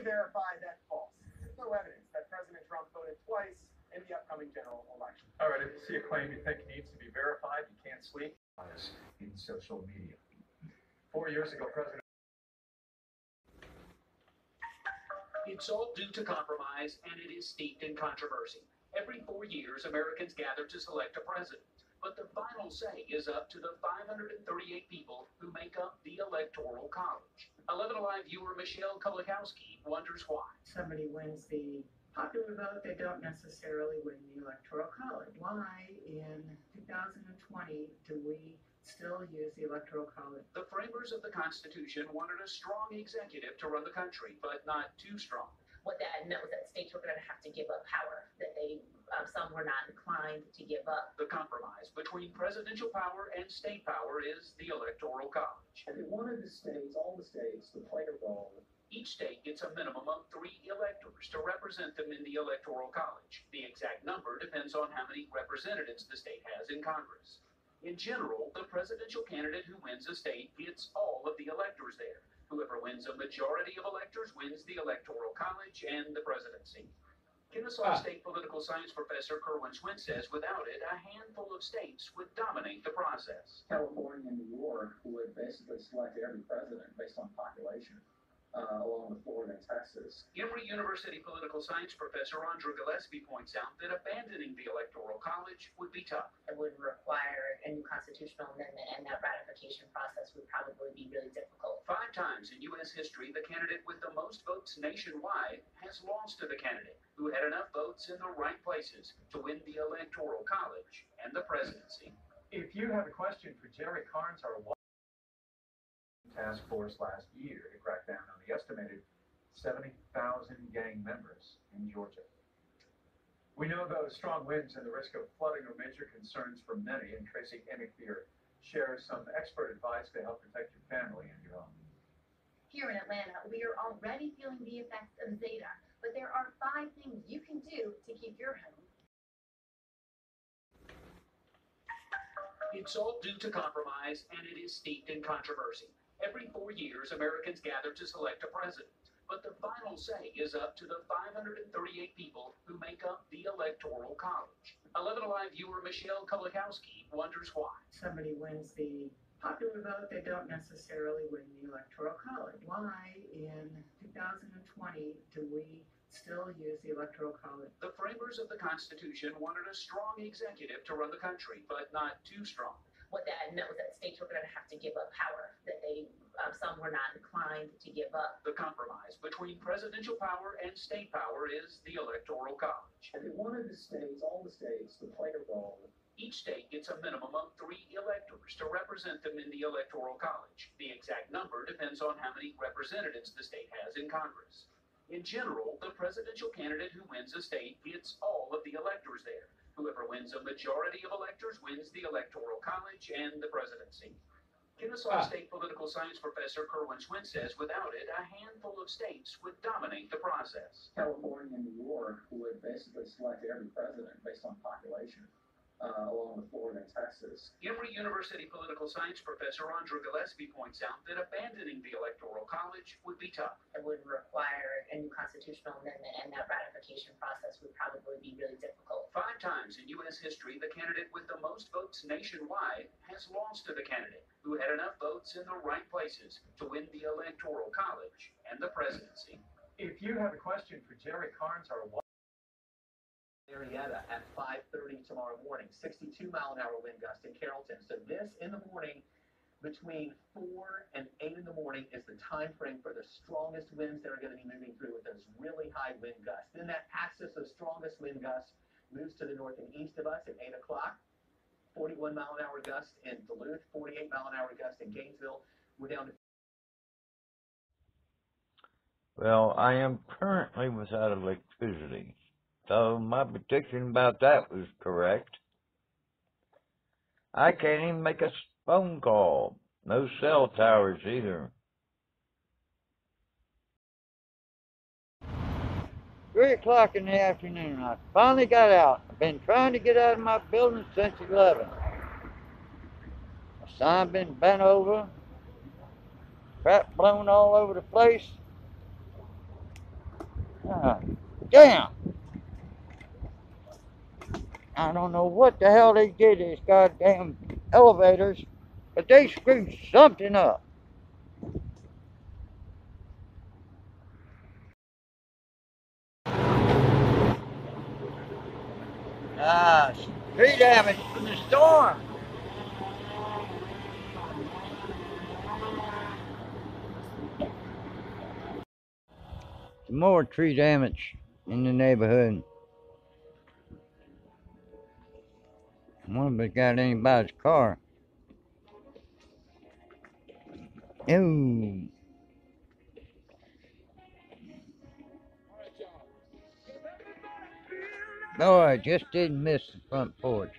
you verify that's false? There's no evidence that President Trump voted twice in the upcoming general election. All right, if you see a claim you think needs to be verified, you can't sleep. In social media. Four years ago, President It's all due to compromise and it is steeped in controversy. Every four years, Americans gather to select a president. But the final say is up to the 538 people who make up the Electoral College. 11 Alive viewer Michelle Kulikowski wonders why. somebody wins the popular vote, they don't necessarily win the electoral college. Why in 2020 do we still use the electoral college? The framers of the Constitution wanted a strong executive to run the country, but not too strong. what that meant was that states were going to have to give up power, that they, um, some were not inclined to give up. The compromise between presidential power and state power is the Electoral College. And they wanted the states, all the states, to play a role. Each state gets a minimum of three electors to represent them in the Electoral College. The exact number depends on how many representatives the state has in Congress. In general, the presidential candidate who wins a state gets all of the electors there. Whoever wins a majority of electors wins the Electoral College and the presidency. Kennesaw Ah. State political science professor Kerwin Swint says without it, a handful of states would dominate the process. California and New York would basically select every president based on population, uh, along with Florida and Texas. Emory University political science professor Andra Gillespie points out that abandoning the Electoral College would be tough. It would require a new constitutional amendment, and that ratification process would probably be really difficult. Five times in U.S. history, the candidate with the most votes nationwide has lost to the candidate who had enough votes in the right places to win the Electoral College and the presidency. If you have a question for Jerry Carnes, our task force last year to crack down on the estimated 70,000 gang members in Georgia. We know those strong winds and the risk of flooding are major concerns for many, and Tracy Emifier shares some expert advice to help protect your family and your home. Here in Atlanta, we are already feeling the effects of Zeta, but there are five things you can do to keep your home It's all due to compromise and it is steeped in controversy. Every four years, Americans gather to select a president. But the final say is up to the 538 people who make up the Electoral College. 11 Alive viewer Michelle Kulikowski wonders why. Somebody wins the popular vote, they don't necessarily win the electoral college. Why in 2020 do we still use the electoral college? The framers of the Constitution wanted a strong executive to run the country, but not too strong. What that meant was that states were going to have to give up power, that they, um, some were not inclined to give up. The compromise between presidential power and state power is the Electoral College. And they wanted the states, all the states, to play a role. Each state gets a minimum of three electors to represent them in the Electoral College. The exact number depends on how many representatives the state has in Congress. In general, the presidential candidate who wins a state gets all of the electors there. Whoever wins a majority of electors wins the Electoral College and the presidency. Kennesaw Ah. State political science professor Kerwin Swint says without it, a handful of states would dominate the process. California and New York would basically select every president based on population, uh, along with Florida and Texas. Emory University political science professor Andra Gillespie points out that abandoning the Electoral College would be tough. It would require a new constitutional amendment, and that ratification process would probably be really difficult. Five times in U.S. history, the candidate with the most votes nationwide has lost to the candidate who had enough votes in the right places to win the Electoral College and the presidency. If you have a question for Jerry Carnes, our Marietta at 5:30 tomorrow morning. 62 mile an hour wind gust in Carrollton. So this in the morning, between 4 and 8 in the morning, is the time frame for the strongest winds that are going to be moving through with those really high wind gusts. Then that axis of strongest wind gusts moves to the north and east of us at 8 o'clock. 41 mile an hour gust in Duluth, 48 mile an hour gust in Gainesville. We're down to Well, I am currently without electricity, so my prediction about that was correct. I can't even make a phone call. No cell towers either. Three o'clock in the afternoon, I finally got out. I've been trying to get out of my building since eleven. My sign been bent over, crap blown all over the place. Ah, damn. I don't know what the hell they did to these goddamn elevators, but they screwed something up. Ah, tree damage from the storm. Some more tree damage in the neighborhood. Wonder if it got anybody's car. Ooh. No, I just didn't miss the front porch.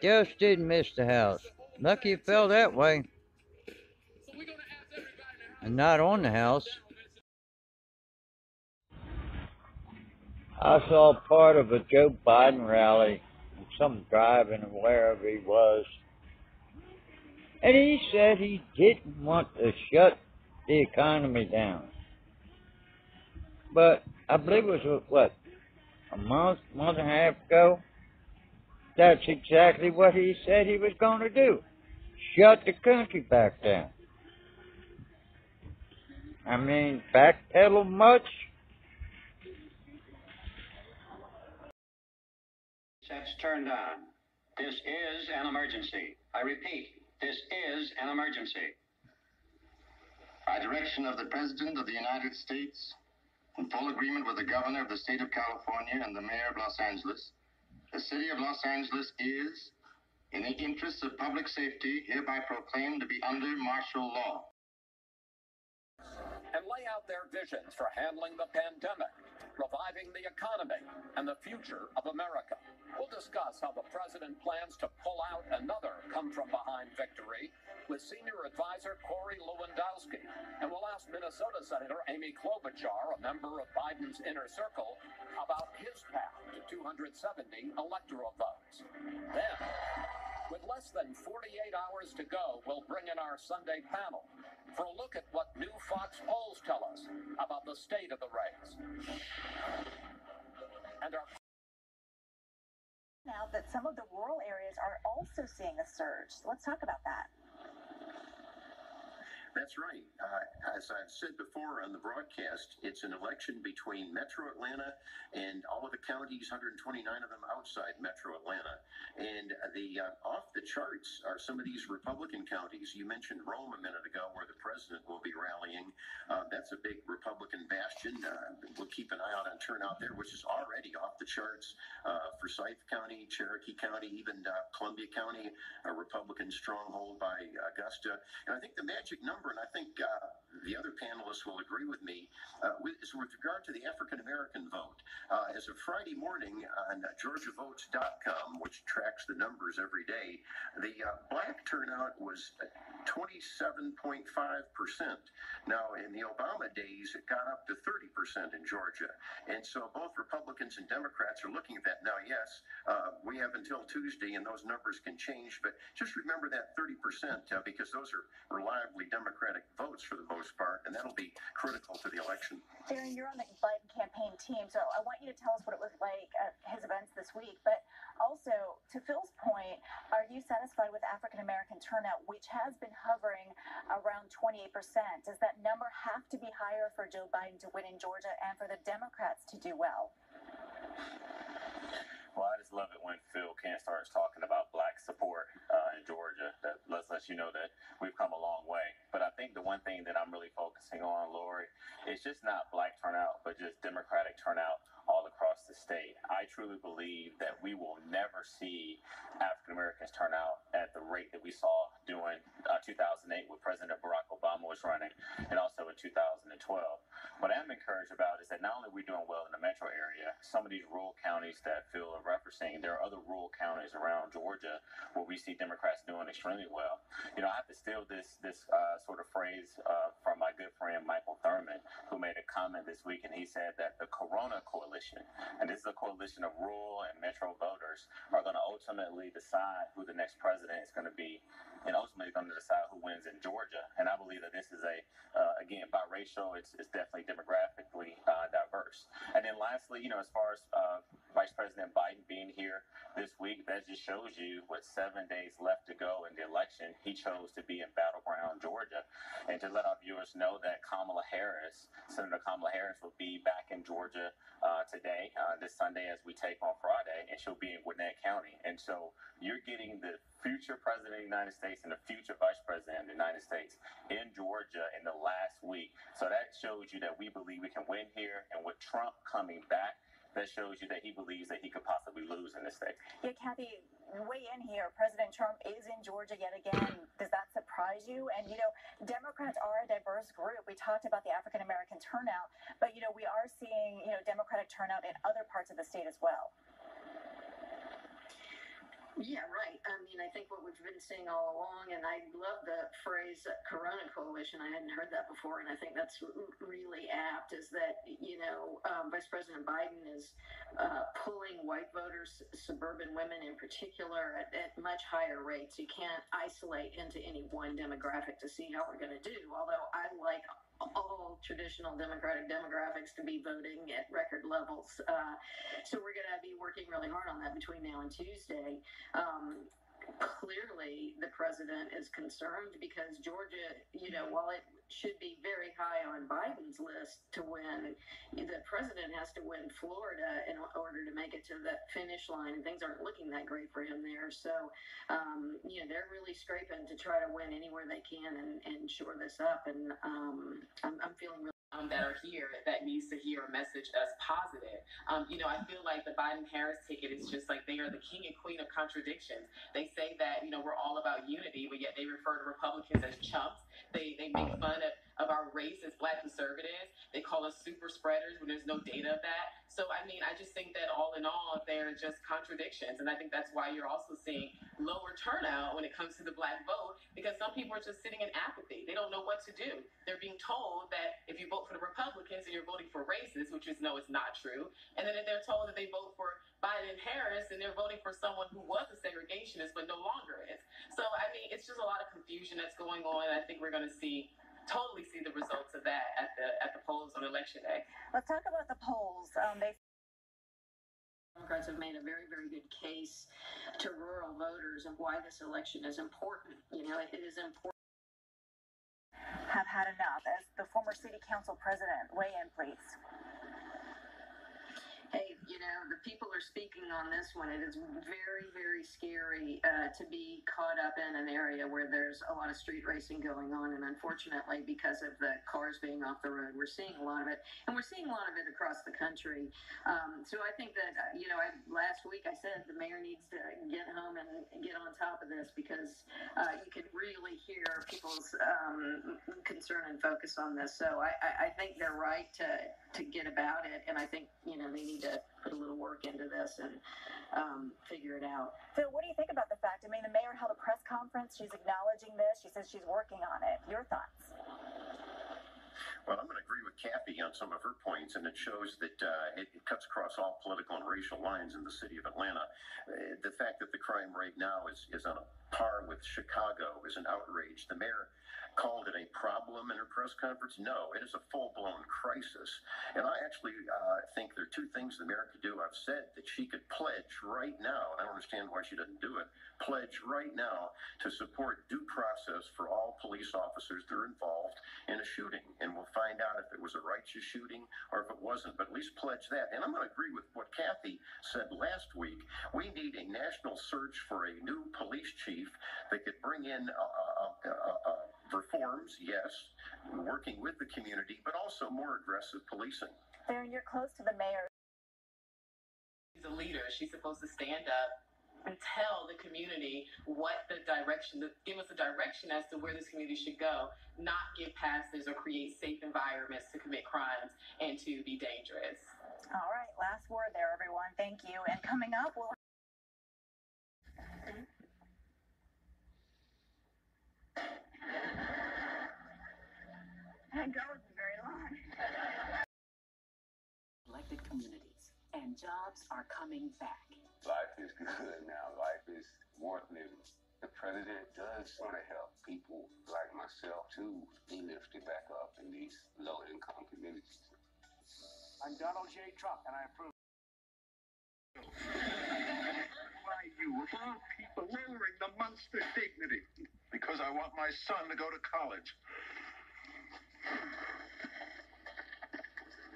Just didn't miss the house. Lucky it fell that way. And not on the house. I saw part of a Joe Biden rally, some driving or wherever he was. And he said he didn't want to shut the economy down. But I believe it was, what, a month, month and a half ago? That's exactly what he said he was going to do. Shut the country back down. I mean, backpedal much? Sets turned on. This is an emergency. I repeat, this is an emergency. By direction of the President of the United States, in full agreement with the Governor of the State of California and the Mayor of Los Angeles, the City of Los Angeles is, in the interests of public safety, hereby proclaimed to be under martial law. And lay out their visions for handling the pandemic, reviving the economy, and the future of America. We'll discuss how the president plans to pull out another come from behind victory with senior advisor Corey Lewandowski. And we'll ask Minnesota Senator Amy Klobuchar, a member of Biden's inner circle, about his path to 270 electoral votes. Then, with less than 48 hours to go, we'll bring in our Sunday panel for a look at what new Fox polls tell us about the state of the race. And our out that some of the rural areas are also seeing a surge. So let's talk about that. That's right. Uh, as I've said before on the broadcast, it's an election between Metro Atlanta and all of the counties, 129 of them outside Metro Atlanta. And the uh, off the charts are some of these Republican counties. You mentioned Rome a minute ago, where the president will be rallying. Uh, that's a big Republican bastion. Uh, we'll keep an eye out on turnout there, which is already off the charts. Uh, Forsyth County, Cherokee County, even uh, Columbia County, a Republican stronghold by Augusta. And I think the magic number and I think uh, the other panelists will agree with me, uh, with, with regard to the African American vote. Uh, as of Friday morning on GeorgiaVotes.com, which tracks the numbers every day, the uh, black turnout was 27.5%. Now, in the Obama days, it got up to 30% in Georgia. And so both Republicans and Democrats are looking at that. Now, yes, uh, we have until Tuesday, and those numbers can change, but just remember that 30% uh, because those are reliably Democratic votes for the most part, and that'll be critical to the election. Darren, you're on the Biden campaign team, so I want you to tell us what it was like at his events this week. But also, to Phil's point, are you satisfied with African American turnout, which has been hovering around 28%? Does that number have to be higher for Joe Biden to win in Georgia and for the Democrats to do well? Well, I just love it when Phil Kent starts talking about black support uh, in Georgia. That lets, lets you know that we've come a long way. Think the one thing that I'm really focusing on, Lori, is just not black turnout, but just Democratic turnout across the state. I truly believe that we will never see African Americans turn out at the rate that we saw during uh, 2008 when President Barack Obama was running, and also in 2012. What I'm encouraged about is that not only are we doing well in the metro area, some of these rural counties that Phil are referencing, there are other rural counties around Georgia where we see Democrats doing extremely well. You know, I have to steal this this uh, sort of phrase uh, from my good friend Michael Thurmond, who made a comment this week, and he said that the Corona Coalition, and this is a coalition of rural and metro voters, are going to ultimately decide who the next president is going to be, and ultimately going to decide who wins in Georgia. And I believe that this is a, uh, again, biracial, it's, it's definitely demographically uh, diverse. And then lastly, you know, as far as uh, Vice President Biden being here this week, that just shows you with seven days left to go in the election, he chose to be in battleground Georgia. And to let our viewers know that Kamala Harris, Senator Kamala Harris, will be back in Georgia uh, today, uh, this Sunday, as we take on Friday, and she'll be in Gwinnett County. And so you're getting the future president of the United States and the future vice president of the United States in Georgia in the last week. So that shows you that we believe we can win here. And with Trump coming back, that shows you that he believes that he could possibly lose in this state. Yeah, Kathy, way in here, President Trump is in Georgia yet again. Does that surprise you? And, you know, Democrats are a diverse group. We talked about the African American turnout, but, you know, we are seeing, you know, Democratic turnout in other parts of the state as well. Yeah, right. I mean, I think what we've been seeing all along, and I love the phrase Corona Coalition. I hadn't heard that before, and I think that's really apt. Is that you um, Vice President Biden is uh, pulling white voters, suburban women in particular, at, at much higher rates. You can't isolate into any one demographic to see how we're going to do. Although I like all traditional Democratic demographics to be voting at record levels. Uh, so we're going to be working really hard on that between now and Tuesday. Um, clearly the president is concerned because Georgia, you know, while it should be very high on Biden's list to win, the president has to win Florida in order to make it to the finish line, and things aren't looking that great for him there. So, um, you know, they're really scraping to try to win anywhere they can and, and shore this up. And um, I'm, I'm feeling really um, that are here that needs to hear a message that's positive. Um, you know, I feel like the Biden Harris ticket is just like they are the king and queen of contradictions. They say that, you know, we're all about unity, but yet they refer to Republicans as chumps. They, they make uh. fun of, of our race as black conservatives. They call us super spreaders when there's no data of that. So, I mean, I just think that all in all, they're just contradictions. And I think that's why you're also seeing lower turnout when it comes to the black vote, because some people are just sitting in apathy. They don't know what to do. They're being told that if you vote for the Republicans and you're voting for racists, which is no, it's not true. And then if they're told that they vote for Biden and Harris and they're voting for someone who was a segregationist but no longer is. So, I mean, it's just a lot of confusion that's going on. I think we're going to see totally see the results of that at the at the polls on election day. Let's talk about the polls. Um, they Democrats have made a very, very good case to rural voters of why this election is important. You know, it is important. Have had enough. As the former city council president, weigh in, please hey, you know, the people are speaking on this one. It is very, very scary uh, to be caught up in an area where there's a lot of street racing going on. And unfortunately, because of the cars being off the road, we're seeing a lot of it. And we're seeing a lot of it across the country. Um, so I think that, uh, you know, I, last week I said the mayor needs to get home and get on top of this because uh, you can really hear people's um, concern and focus on this. So I, I, I think they're right to, to get about it. And I think, you know, they need to put a little work into this and um, figure it out. So, what do you think about the fact? I mean, the mayor held a press conference. She's acknowledging this. She says she's working on it. Your thoughts? Well, I'm going to agree with Kathy on some of her points, and it shows that uh, it, it, cuts across all political and racial lines in the city of Atlanta. Uh, the fact that the crime rate now is, is on a par with Chicago is an outrage. The mayor called it a problem in her press conference. No, it is a full blown crisis. And I actually uh, think there are two things the mayor could do. I've said that she could pledge right now, and I don't understand why she doesn't do it, pledge right now to support due process for all police officers that are involved in a shooting. And we'll find out if it was a righteous shooting or if it wasn't, but at least pledge that. And I'm going to agree with what Kathy said last week. We need a national search for a new police chief that could bring in a, a, a, a reforms, yes, working with the community, but also more aggressive policing. Darren, you're close to the mayor. She's a leader. She's supposed to stand up and tell the community what the direction, give us a direction as to where this community should go, not give passes or create safe environments to commit crimes and to be dangerous. All right, last word there, everyone. Thank you. And coming up, we'll That goes very long. Elected communities and jobs are coming back. Life is good now. Life is more than the president does want to help people like myself to be lifted back up in these low income communities. I'm Donald J. Trump, and I approve. Why you, of all people, lowering the monster dignity? Because I want my son to go to college.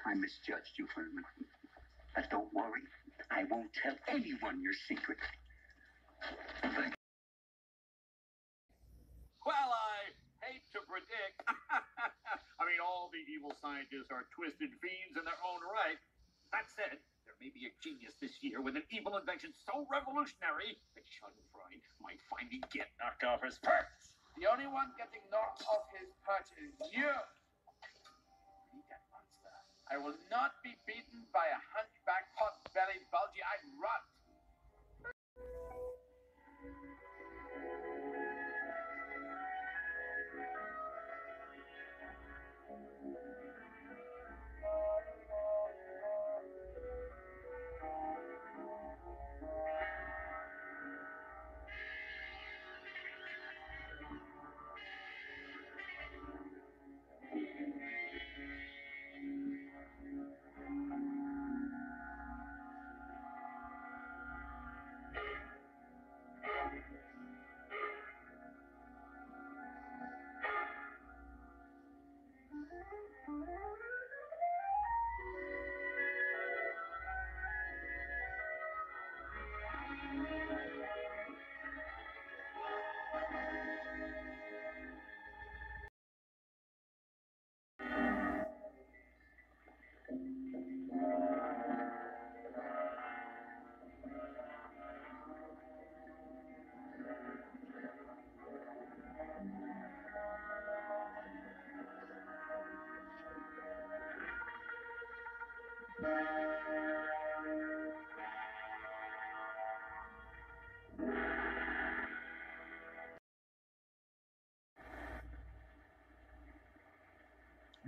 I misjudged you, Herman. But don't worry, I won't tell anyone your secret. Well, I hate to predict. I mean, all the evil scientists are twisted fiends in their own right. That said, there may be a genius this year with an evil invention so revolutionary that Schadenfreude might finally get knocked off his perch. The only one getting knocked off his perch is you. I will not be beaten by a hunchback, pot-bellied, bulgy-eyed runt.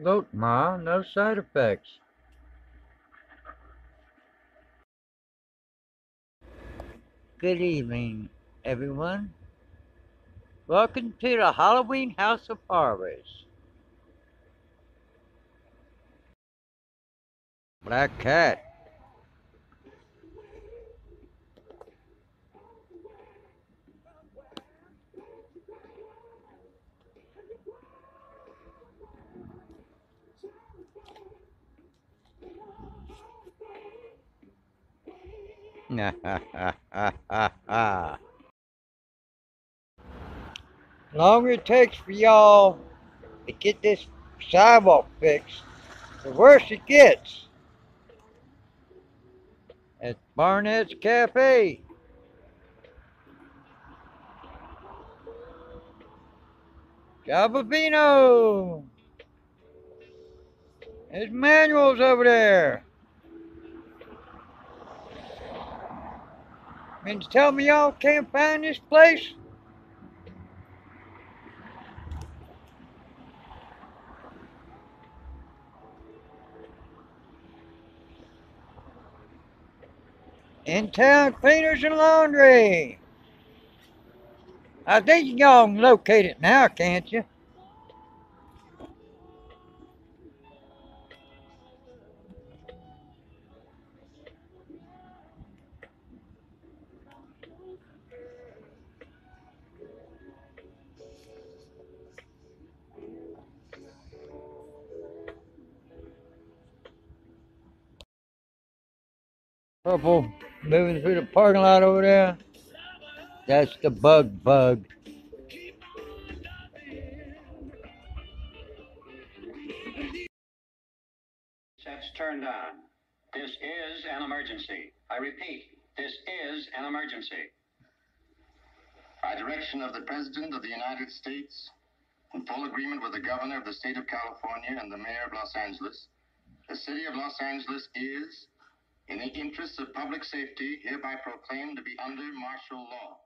Look, Ma, no side effects. Good evening, everyone. Welcome to the Halloween House of Horrors. Black Cat. Longer it takes for y'all to get this sidewalk fixed, the worse it gets. At Barnett's Cafe. Javavino! There's manuals over there. Mean to tell me y'all can't find this place? In town cleaners and laundry. I think y'all can locate it now, can't you? Purple moving through the parking lot over there. That's the bug bug. Sets turned on. This is an emergency. I repeat, this is an emergency. By direction of the President of the United States, in full agreement with the Governor of the State of California and the Mayor of Los Angeles, the City of Los Angeles is, in the interests of public safety, hereby proclaimed to be under martial law.